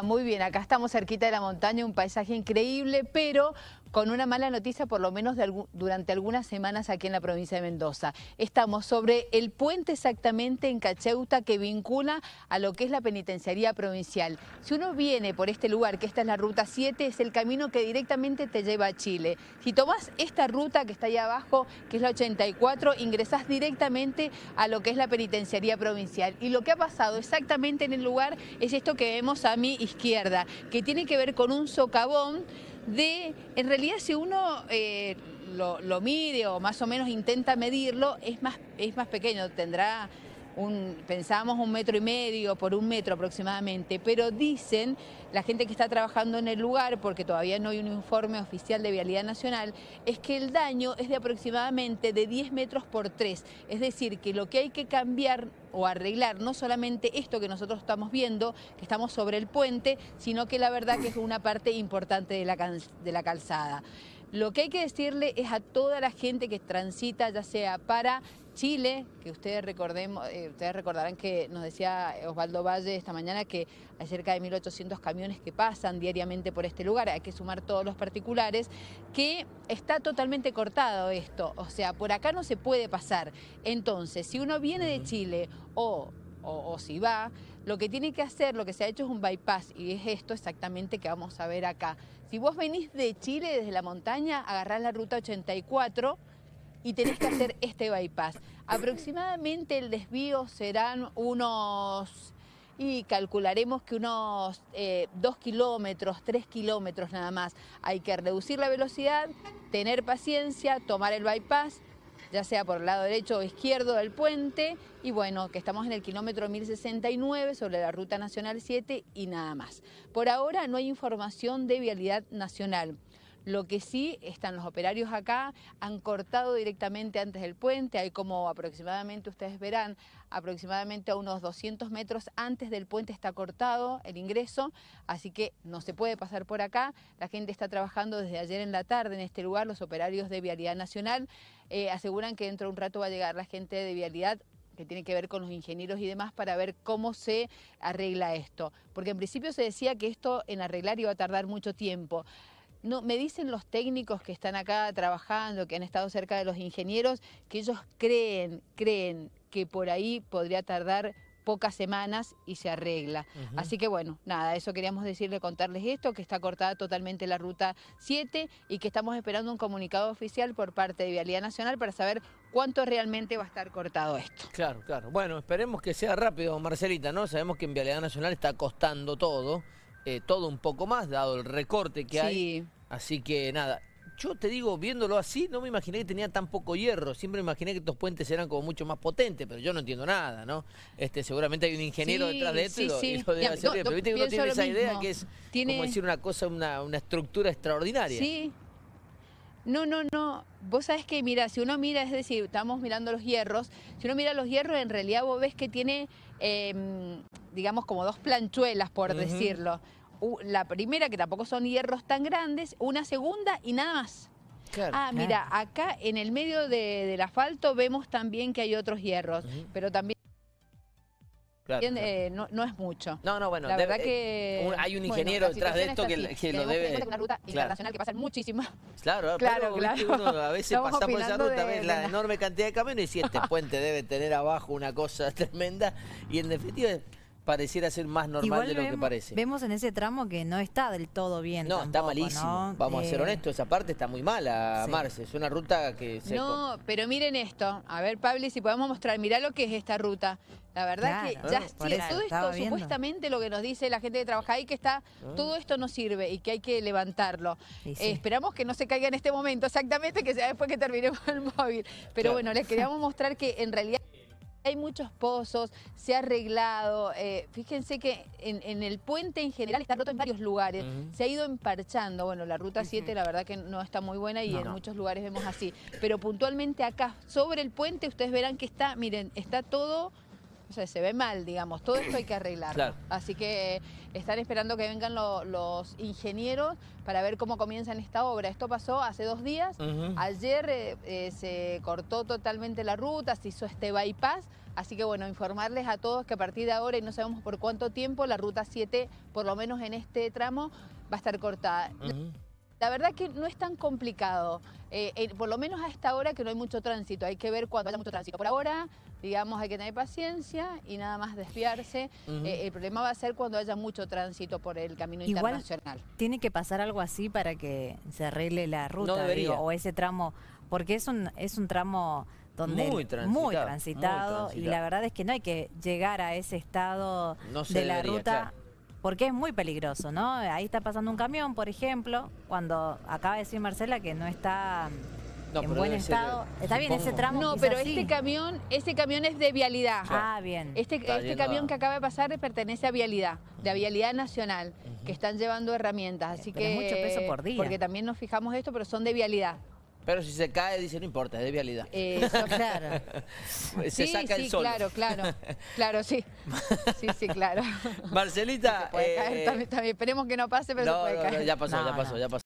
Muy bien, acá estamos cerquita de la montaña, un paisaje increíble, pero con una mala noticia por lo menos durante algunas semanas aquí en la provincia de Mendoza. Estamos sobre el puente exactamente en Cacheuta que vincula a lo que es la penitenciaría provincial. Si uno viene por este lugar, que esta es la ruta 7, es el camino que directamente te lleva a Chile. Si tomás esta ruta que está ahí abajo, que es la 84, ingresás directamente a lo que es la penitenciaría provincial. Y lo que ha pasado exactamente en el lugar es esto que vemos a mi izquierda, que tiene que ver con un socavón de, en realidad si uno eh, lo, mide o más o menos intenta medirlo, es más, es más pequeño, tendrá un, pensamos un metro y medio por un metro aproximadamente, pero dicen la gente que está trabajando en el lugar, porque todavía no hay un informe oficial de Vialidad Nacional, es que el daño es de aproximadamente de 10 metros por 3, es decir, que lo que hay que cambiar o arreglar no solamente esto que nosotros estamos viendo, que estamos sobre el puente, sino que la verdad que es una parte importante de la, de la calzada. Lo que hay que decirle es a toda la gente que transita, ya sea para Chile, que ustedes, recordemos, eh, ustedes recordarán que nos decía Osvaldo Valle esta mañana que hay cerca de 1.800 camiones que pasan diariamente por este lugar, hay que sumar todos los particulares, que está totalmente cortado esto, o sea, por acá no se puede pasar. Entonces, si uno viene de Chile o o, si va, lo que tiene que hacer, lo que se ha hecho es un bypass y es esto exactamente que vamos a ver acá. Si vos venís de Chile desde la montaña, agarrás la ruta 84 y tenés que hacer este bypass. Aproximadamente el desvío serán unos, y calcularemos que unos 2 eh, kilómetros, 3 kilómetros nada más. Hay que reducir la velocidad, tener paciencia, tomar el bypass ya sea por el lado derecho o izquierdo del puente, y bueno, que estamos en el kilómetro 1069 sobre la Ruta Nacional 7 y nada más. Por ahora no hay información de vialidad nacional. Lo que sí están los operarios acá, han cortado directamente antes del puente, hay como aproximadamente, ustedes verán, aproximadamente a unos 200 metros antes del puente está cortado el ingreso, así que no se puede pasar por acá. La gente está trabajando desde ayer en la tarde en este lugar, los operarios de Vialidad Nacional eh, aseguran que dentro de un rato va a llegar la gente de Vialidad que tiene que ver con los ingenieros y demás para ver cómo se arregla esto. Porque en principio se decía que esto en arreglar iba a tardar mucho tiempo. No, me dicen los técnicos que están acá trabajando, que han estado cerca de los ingenieros, que ellos creen, creen que por ahí podría tardar pocas semanas y se arregla. Así que bueno, nada, eso queríamos decirle, contarles esto, que está cortada totalmente la ruta 7 y que estamos esperando un comunicado oficial por parte de Vialidad Nacional para saber cuánto realmente va a estar cortado esto. Claro, claro. Bueno, esperemos que sea rápido, Marcelita, ¿no? Sabemos que en Vialidad Nacional está costando todo. Eh, todo un poco más, dado el recorte que hay. Así que nada, yo te digo, viéndolo así, no me imaginé que tenía tan poco hierro. Siempre me imaginé que estos puentes eran como mucho más potentes, pero yo no entiendo nada, ¿no? Este, seguramente hay un ingeniero detrás de esto y, lo, debe hacer bien. Pero viste que uno tiene esa idea que es como decir una cosa, una, una estructura extraordinaria. Sí. No, no, no. Vos sabés que, mira, si uno mira, es decir, estamos mirando los hierros, si uno mira los hierros, en realidad vos ves que tiene, em, digamos, como dos planchuelas, por decirlo. La primera, que tampoco son hierros tan grandes, una segunda y nada más. ah, mira, acá en el medio del asfalto vemos también que hay otros hierros, pero también... Eh, no, es mucho. No, no, bueno. La verdad que... hay un ingeniero detrás de esto que, lo debe... una ruta internacional que pasa muchísimo. Claro, claro, claro. a veces pasa por esa ruta, ves la enorme cantidad de camiones y si este puente debe tener abajo una cosa tremenda y en definitiva pareciera ser más normal de lo que parece. Vemos en ese tramo que no está del todo bien. No, está malísimo. Vamos a ser eh, honestos, esa parte está muy mala, Marce. Es una ruta que se. No, pero miren esto. A ver, Pablo, si podemos mostrar. Mirá lo que es esta ruta. La verdad que ya todo esto, supuestamente lo que nos dice la gente que trabaja ahí, que está, ah. todo esto no sirve y que hay que levantarlo. Eh, esperamos que no se caiga en este momento, exactamente, que sea después que terminemos el móvil. Pero bueno, les queríamos mostrar que en realidad hay muchos pozos, se ha arreglado. Eh, fíjense que en, el puente en general está roto en varios lugares. Se ha ido emparchando. Bueno, la ruta 7 la verdad que no está muy buena y en muchos lugares vemos así. Pero puntualmente acá, sobre el puente, ustedes verán que está, miren, está todo se ve mal, digamos, todo esto hay que arreglarlo. Así que están esperando que vengan los ingenieros para ver cómo comienzan esta obra. Esto pasó hace dos días, ayer eh, eh, se cortó totalmente la ruta, se hizo este bypass, así que bueno, informarles a todos que a partir de ahora, y no sabemos por cuánto tiempo, la ruta 7, por lo menos en este tramo, va a estar cortada. La verdad que no es tan complicado, eh, por lo menos a esta hora que no hay mucho tránsito, hay que ver cuando haya mucho tránsito. Por ahora, digamos, hay que tener paciencia y nada más desviarse. Eh, el problema va a ser cuando haya mucho tránsito por el camino internacional. tiene que pasar algo así para que se arregle la ruta, o ese tramo, porque es un, es un tramo donde muy transitado, y la verdad es que no hay que llegar a ese estado de la ruta porque es muy peligroso, ¿no? Ahí está pasando un camión, por ejemplo, cuando acaba de decir Marcela que no está en buen estado. Está bien ese tramo. No, pero este camión, este camión es de vialidad. Ah, bien. Este, este camión que acaba de pasar pertenece a vialidad, de vialidad nacional, que están llevando herramientas, así que mucho peso por día. Porque también nos fijamos esto, pero son de vialidad. Pero si se cae, dice, no importa, es de vialidad. Eso, claro. se sí, saca el sol. claro, claro. Claro, sí. Sí, sí, claro. Marcelita... Se puede caer, eh, también, esperemos que no pase, pero se puede caer. ya pasó, ya pasó, ya pasó.